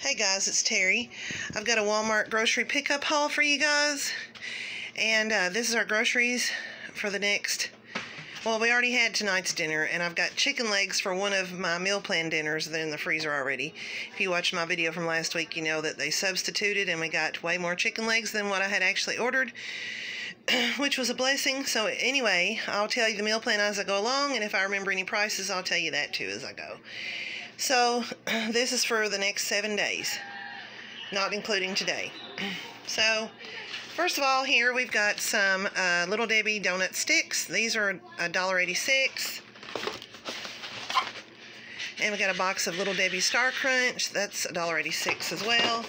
Hey guys, it's Terri. I've got a Walmart grocery pickup haul for you guys. And uh, this is our groceries for the next. Well, we already had tonight's dinner, and I've got chicken legs for one of my meal plan dinners that are in the freezer already. If you watched my video from last week, you know that they substituted and we got way more chicken legs than what I had actually ordered, which was a blessing. So, anyway, I'll tell you the meal plan as I go along, and if I remember any prices, I'll tell you that too as I go. So this is for the next seven days, not including today. So first of all, here we've got some uh, Little Debbie donut sticks. These are $1.86. And we've got a box of Little Debbie Star Crunch. That's $1.86 as well.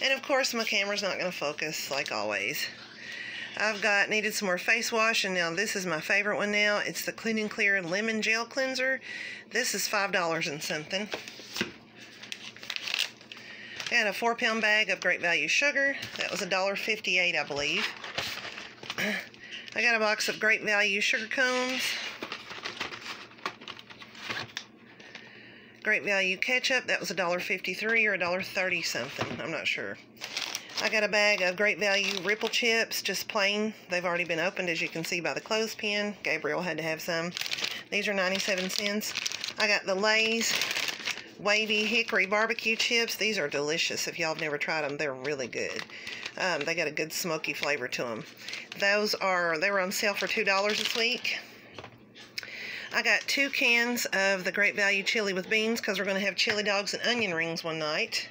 And of course, my camera's not going to focus like always. I've got needed some more face wash, and now this is my favorite one now. It's the Clean and Clear Lemon Gel Cleanser. This is $5 and something. And a four pound bag of great value sugar. That was $1.58, I believe. I got a box of great value sugar cones. Great value ketchup. That was $1.53 or $1.30 something. I'm not sure. I got a bag of great value Ripple chips, just plain. They've already been opened, as you can see by the clothespin. Gabriel had to have some. These are 97 cents. I got the Lay's Wavy Hickory Barbecue Chips. These are delicious. If y'all have never tried them, they're really good. Um, they got a good smoky flavor to them. Those are, they were on sale for $2 this week. I got two cans of the Great Value Chili with Beans because we're going to have chili dogs and onion rings one night.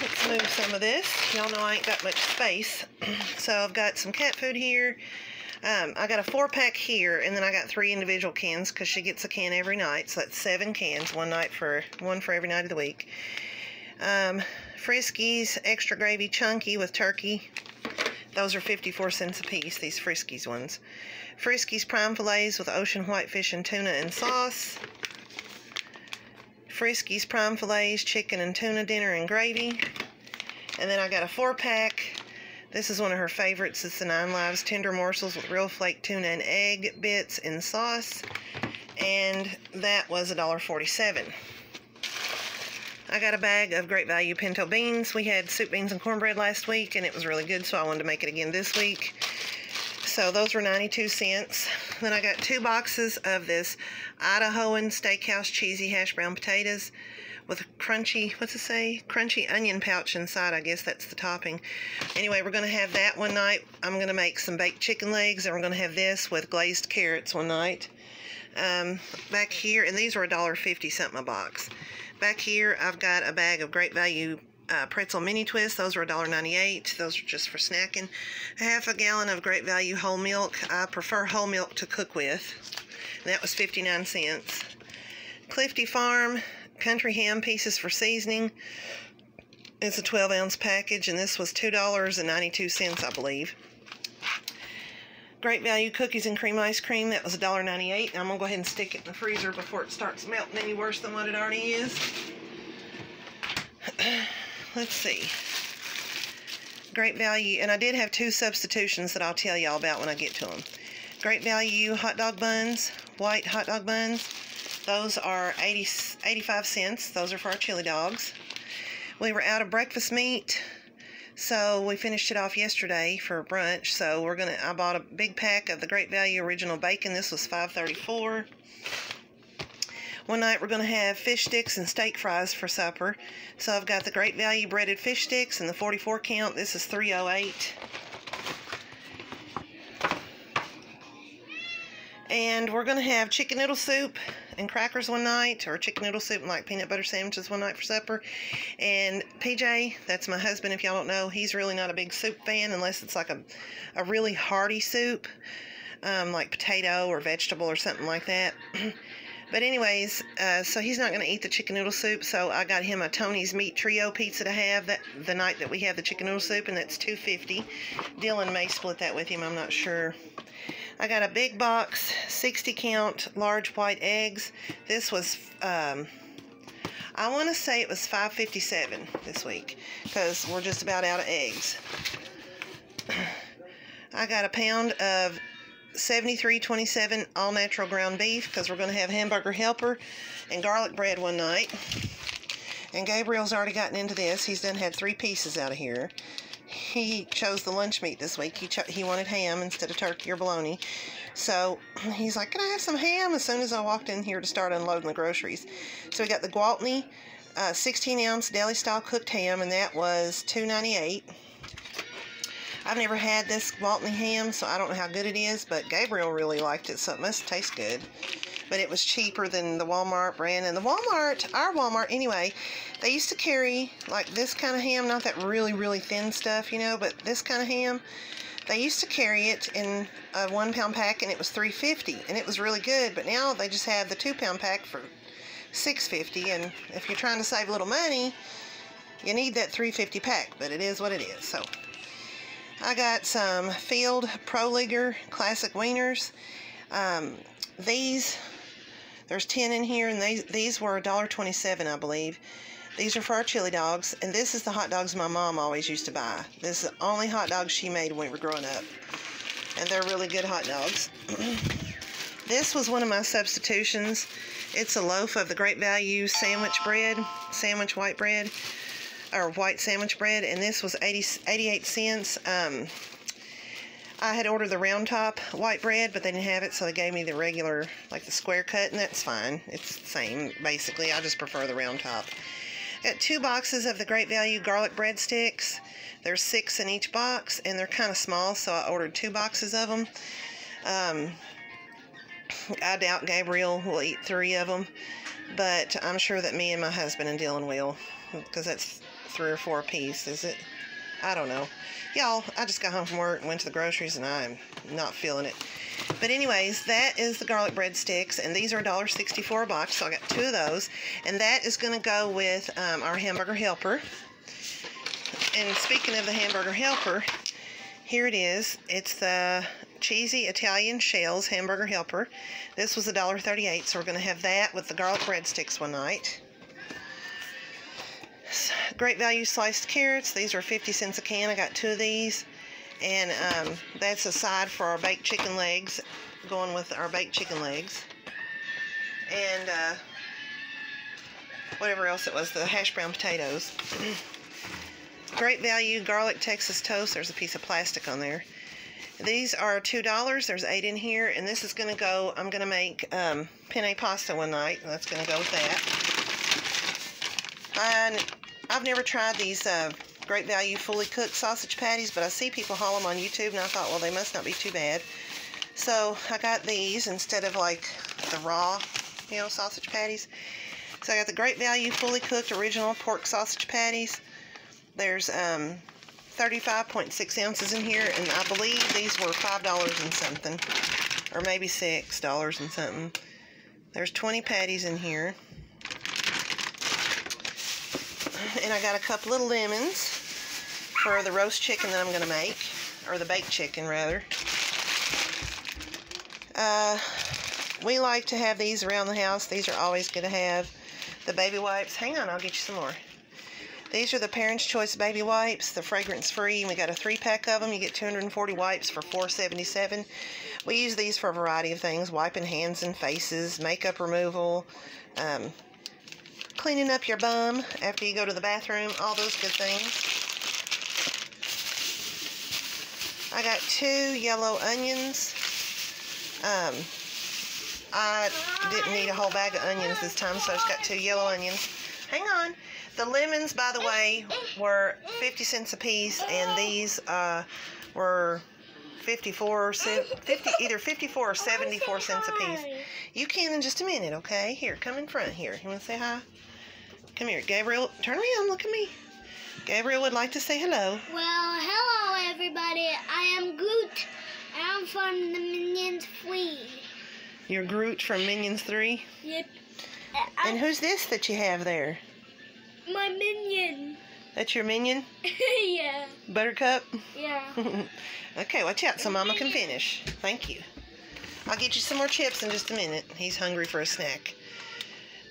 Let's move some of this. Y'all know I ain't got much space. so I've got some cat food here. Um, I got a four pack here, and then I got three individual cans because she gets a can every night. So that's seven cans, one night for one for every night of the week. Um, Friskies extra gravy chunky with turkey. Those are 54 cents a piece, these Friskies ones. Friskies prime fillets with ocean whitefish and tuna and sauce. Friskies prime fillets, chicken and tuna dinner and gravy. And then I got a four pack. This is one of her favorites. It's the Nine Lives Tender Morsels with real flake tuna and egg bits and sauce. And that was $1.47. I got a bag of great value pinto beans. We had soup beans and cornbread last week and it was really good, so I wanted to make it again this week. So those were 92 cents. Then I got two boxes of this Idahoan Steakhouse cheesy hash brown potatoes with a crunchy, what's it say? Crunchy onion pouch inside. I guess that's the topping. Anyway, we're going to have that one night. I'm going to make some baked chicken legs, and we're going to have this with glazed carrots one night. Um, back here, and these were $1.50 something a box. Back here, I've got a bag of great value uh, pretzel mini twists. Those are $1.98. Those are just for snacking. A half a gallon of great value whole milk. I prefer whole milk to cook with. And that was 59 cents. Clifty Farm country ham pieces for seasoning. It's a 12 ounce package, and this was $2.92, I believe. Great value cookies and cream ice cream. That was $1.98. I'm going to go ahead and stick it in the freezer before it starts melting any worse than what it already is. Let's see. Great value, and I did have two substitutions that I'll tell y'all about when I get to them. Great value hot dog buns, white hot dog buns. Those are 80, 85 cents. Those are for our chili dogs. We were out of breakfast meat, so we finished it off yesterday for brunch. So we're gonna. I bought a big pack of the Great Value Original Bacon. This was 5.34. One night we're going to have fish sticks and steak fries for supper. So I've got the Great Value breaded fish sticks and the 44 count. This is 308. And we're going to have chicken noodle soup and crackers one night, or chicken noodle soup and like peanut butter sandwiches one night for supper. And PJ, that's my husband, if y'all don't know, he's really not a big soup fan unless it's like a, a really hearty soup, um, like potato or vegetable or something like that. But anyways, uh, so he's not going to eat the chicken noodle soup, so I got him a Tony's Meat Trio pizza to have that the night that we have the chicken noodle soup, and that's 250 Dylan may split that with him, I'm not sure. I got a big box, 60 count, large white eggs. This was, um, I want to say it was 557 this week, because we're just about out of eggs. I got a pound of 73.27 all natural ground beef because we're going to have hamburger helper and garlic bread one night. And Gabriel's already gotten into this. He's done had three pieces out of here. He chose the lunch meat this week. He he wanted ham instead of turkey or bologna. So he's like, Can I have some ham? As soon as I walked in here to start unloading the groceries. So we got the Gwaltney uh, 16 ounce deli style cooked ham, and that was $2.98. I've never had this Gwaltney ham, so I don't know how good it is, but Gabriel really liked it, so it must taste good. But it was cheaper than the Walmart brand. And the Walmart, our Walmart anyway, they used to carry like this kind of ham, not that really, really thin stuff, you know, but this kind of ham. They used to carry it in a one pound pack and it was 350 and it was really good, but now they just have the two pound pack for 650 and if you're trying to save a little money, you need that 350 pack, but it is what it is. So I got some Field Pro Leaguer Classic Wieners. Um, these, there's 10 in here, and these, these were $1.27, I believe. These are for our chili dogs, and this is the hot dogs my mom always used to buy. This is the only hot dogs she made when we were growing up, and they're really good hot dogs. this was one of my substitutions. It's a loaf of the Great Value sandwich bread, sandwich white bread or white sandwich bread, and this was 80, 88 cents. Um, I had ordered the round top white bread, but they didn't have it, so they gave me the regular, like the square cut, and that's fine. It's the same, basically. I just prefer the round top. Got two boxes of the Great Value garlic breadsticks. There's six in each box, and they're kind of small, so I ordered two boxes of them. Um, I doubt Gabriel will eat three of them, but I'm sure that me and my husband and Dylan will, because that's three or four piece, is it? I don't know. Y'all, I just got home from work and went to the groceries and I'm not feeling it. But anyways, that is the garlic bread sticks, and these are $1.64 a box, so I got two of those. And that is going to go with um, our hamburger helper. And speaking of the hamburger helper, here it is. It's the cheesy Italian shells hamburger helper. This was $1.38, so we're going to have that with the garlic breadsticks one night. Great value sliced carrots. These are 50 cents a can. I got two of these. And um, that's a side for our baked chicken legs, going with our baked chicken legs. And uh, whatever else it was, the hash brown potatoes. Great value garlic Texas toast. There's a piece of plastic on there. These are $2. There's eight in here. And this is going to go, I'm going to make um, penne pasta one night. And that's going to go with that. And I've never tried these uh, Great Value fully cooked sausage patties, but I see people haul them on YouTube, and I thought, well, they must not be too bad. So I got these instead of like the raw, you know, sausage patties. So I got the Great Value fully cooked original pork sausage patties. There's um, 35.6 ounces in here, and I believe these were $5 and something, or maybe $6 and something. There's 20 patties in here and I got a couple of lemons for the roast chicken that I'm going to make, or the baked chicken rather. Uh, we like to have these around the house. These are always going to have the baby wipes. Hang on, I'll get you some more. These are the Parents' Choice baby wipes. They're fragrance free. We got a three pack of them. You get 240 wipes for 4.77. We use these for a variety of things: wiping hands and faces, makeup removal, um, cleaning up your bum after you go to the bathroom, all those good things. I got two yellow onions. Um, I didn't need a whole bag of onions this time, so I just got two yellow onions. Hang on. The lemons, by the way, were 50 cents a piece, and these uh, were 54 50, either 54 or 74 cents a piece. You can in just a minute, okay? Here, come in front here. You want to say hi? Come here, Gabriel. Turn around. Look at me. Gabriel would like to say hello. Well, hello, everybody. I am Groot. I'm from the Minions 3. You're Groot from Minions 3? Yep. Uh, and who's this that you have there? My minion. That's your minion? yeah. Buttercup? Yeah. okay, watch out so Mama can finish. Thank you. I'll get you some more chips in just a minute. He's hungry for a snack.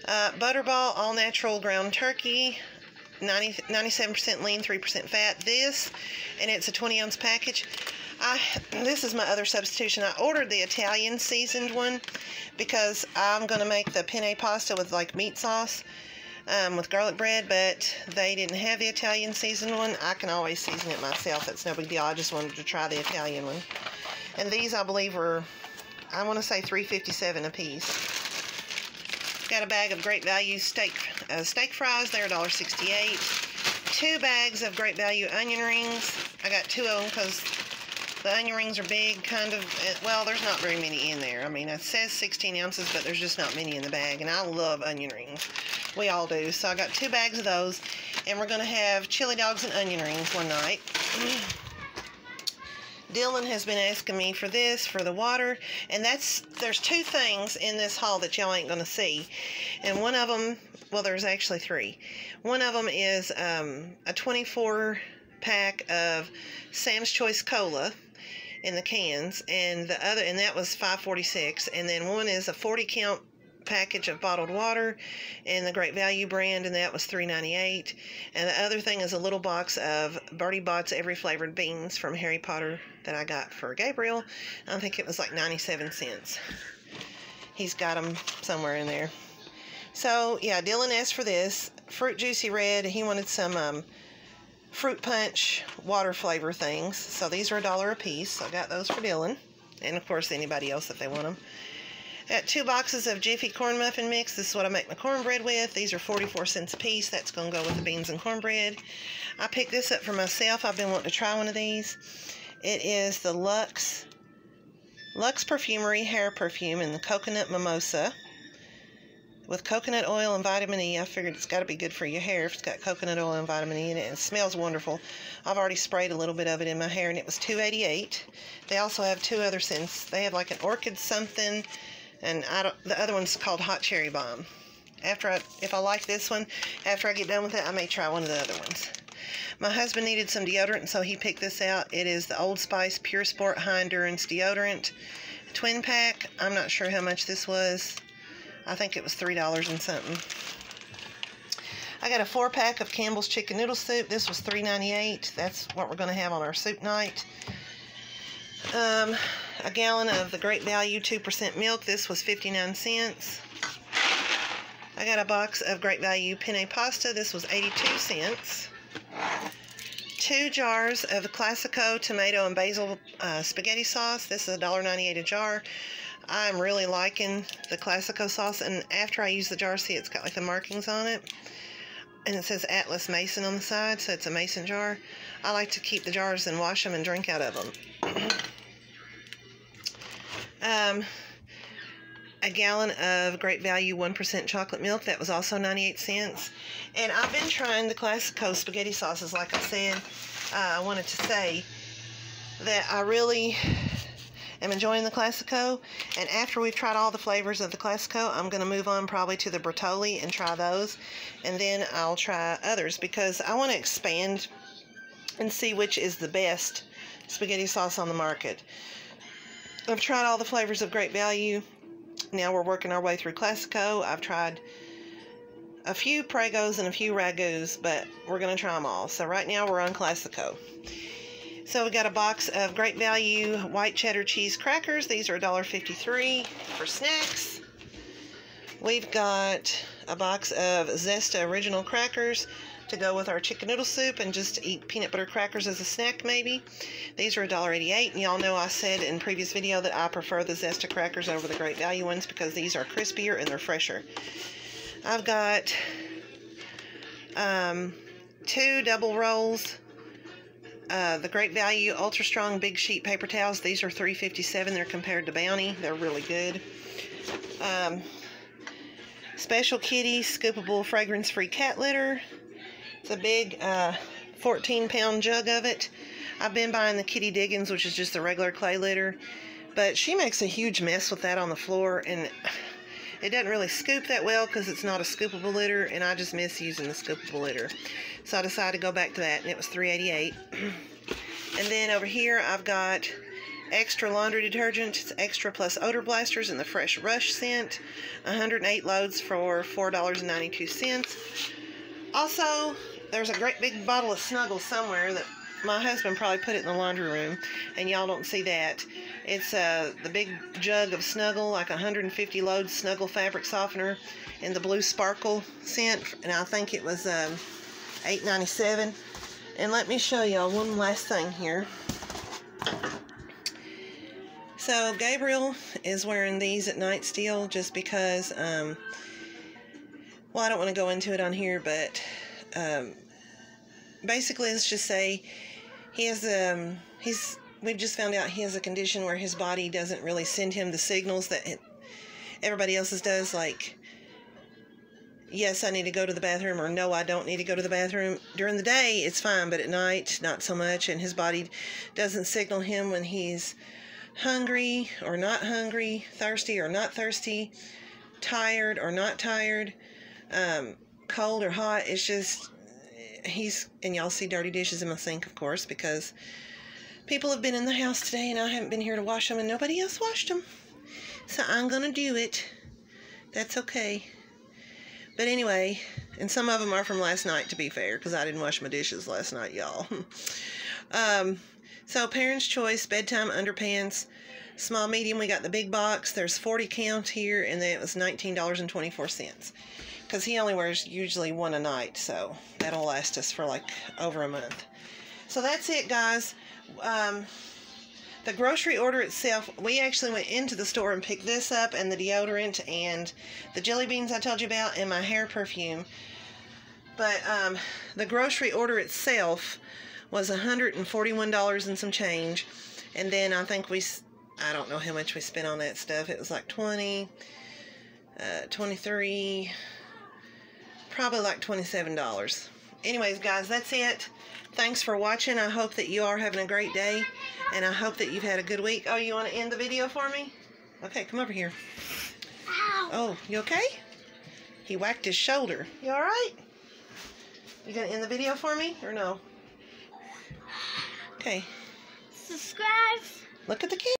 Uh, Butterball All Natural Ground Turkey, 90, 97% lean, 3% fat. This, and it's a 20 ounce package. I This is my other substitution. I ordered the Italian seasoned one because I'm going to make the penne pasta with like meat sauce. um, with garlic bread, but they didn't have the Italian seasoned one. I can always season it myself. That's no big deal. I just wanted to try the Italian one. And these, I believe, were, I want to say 3.57 a piece. Got a bag of Great Value steak uh, steak fries. They're $1.68. Two bags of Great Value onion rings. I got two of them because the onion rings are big, kind of. eh, Well, there's not very many in there. I mean, it says 16 ounces, but there's just not many in the bag. And I love onion rings. We all do. So I got two bags of those. And we're going to have chili dogs and onion rings one night. Dylan has been asking me for this, for the water, and that's, there's two things in this haul that y'all ain't gonna see. And one of them, well, there's actually three. One of them is um, a 24 pack of Sam's Choice Cola in the cans, and the other, and that was 546. And then one is a 40 count package of bottled water in the Great Value brand, and that was $3.98. And the other thing is a little box of Bertie Bott's Every Flavored Beans from Harry Potter that I got for Gabriel. I think it was like 97 cents. He's got them somewhere in there. So, yeah, Dylan asked for this. Fruit Juicy Red. He wanted some um, fruit punch water flavor things. So these are a dollar a piece. So I got those for Dylan. And, of course, anybody else if they want them. Got two boxes of Jiffy Corn Muffin Mix. This is what I make my cornbread with. These are 44 cents a piece. That's going to go with the beans and cornbread. I picked this up for myself. I've been wanting to try one of these. It is the Lux Lux Perfumery Hair Perfume in the Coconut Mimosa with coconut oil and vitamin E. I figured it's got to be good for your hair if it's got coconut oil and vitamin E in it. It smells wonderful. I've already sprayed a little bit of it in my hair, and it was $2.88. They also have two other scents. They have like an orchid something, and I don't. The other one's called Hot Cherry Bomb. After I, if I like this one, after I get done with it, I may try one of the other ones. My husband needed some deodorant, so he picked this out. It is the Old Spice Pure Sport High Endurance Deodorant twin pack. I'm not sure how much this was. I think it was three dollars and something. I got a four pack of Campbell's chicken noodle soup. This was $3.98. That's what we're going to have on our soup night. Um, a gallon of the Great Value 2% milk. This was 59 cents. I got a box of Great Value penne pasta. This was 82 cents. Two jars of the Classico tomato and basil uh, spaghetti sauce. This is $1.98 a jar. I'm really liking the Classico sauce, and after I use the jar, see it's got like the markings on it, and it says Atlas Mason on the side, so it's a mason jar. I like to keep the jars and wash them and drink out of them. um, a gallon of Great Value 1% chocolate milk. That was also 98 cents. And I've been trying the Classico spaghetti sauces, like I said. Uh, I wanted to say that I really am enjoying the Classico. And after we've tried all the flavors of the Classico, I'm going to move on probably to the Bertolli and try those. And then I'll try others because I want to expand and see which is the best spaghetti sauce on the market. I've tried all the flavors of Great Value. Now we're working our way through Classico. I've tried a few Pregos and a few Ragus, but we're going to try them all. So right now we're on Classico. So we got a box of Great Value white cheddar cheese crackers. These are $1.53 for snacks. We've got a box of Zesta original crackers to go with our chicken noodle soup and just eat peanut butter crackers as a snack maybe. These are $1.88 and y'all know I said in previous video that I prefer the Zesta crackers over the Great Value ones because these are crispier and they're fresher. I've got um, two double rolls. Uh, the Great Value Ultra Strong Big Sheet Paper Towels. These are $3.57. They're compared to Bounty. They're really good. Um, Special Kitty Scoopable Fragrance Free Cat Litter. It's a big uh, 14 pound jug of it. I've been buying the Kitty Diggins, which is just the regular clay litter. But she makes a huge mess with that on the floor. And it doesn't really scoop that well because it's not a scoopable litter. And I just miss using the scoopable litter. So I decided to go back to that. And it was $3.88. and then over here I've got extra laundry detergent. It's extra plus odor blasters in the Fresh Rush scent. 108 loads for $4.92. Also, there's a great big bottle of Snuggles somewhere that my husband probably put it in the laundry room, and y'all don't see that. It's uh, the big jug of Snuggle, like 150 loads Snuggle fabric softener, in the blue sparkle scent, and I think it was um, 8.97. And let me show y'all one last thing here. So Gabriel is wearing these at night still, just because. Um, well, I don't want to go into it on here, but um, basically, let's just say he has um he's we've just found out he has a condition where his body doesn't really send him the signals that it, everybody else's does like yes i need to go to the bathroom or no i don't need to go to the bathroom. During the day it's fine but at night not so much and his body doesn't signal him when he's hungry or not hungry thirsty or not thirsty tired or not tired um, cold or hot. It's just he's and y'all see dirty dishes in my sink, of course, because people have been in the house today and I haven't been here to wash them and nobody else washed them. So I'm gonna do it. That's okay. But anyway, and some of them are from last night, to be fair, because I didn't wash my dishes last night, y'all. um, so Parents' Choice bedtime underpants, small medium. We got the big box. There's 40 count here, and then it was $19.24 because he only wears usually one a night, so that'll last us for like over a month. So that's it, guys. Um, the grocery order itself, we actually went into the store and picked this up and the deodorant and the jelly beans I told you about and my hair perfume. But um, the grocery order itself was $141 and some change. And then I think we, I don't know how much we spent on that stuff. It was like 20, uh, 23, probably like $27. Anyways, guys, that's it. Thanks for watching. I hope that you are having a great day, and I hope that you've had a good week. Oh, you want to end the video for me? Okay, come over here. Ow. Oh, you okay? He whacked his shoulder. You all right? You gonna end the video for me, or no? Okay. Subscribe. Look at the camera.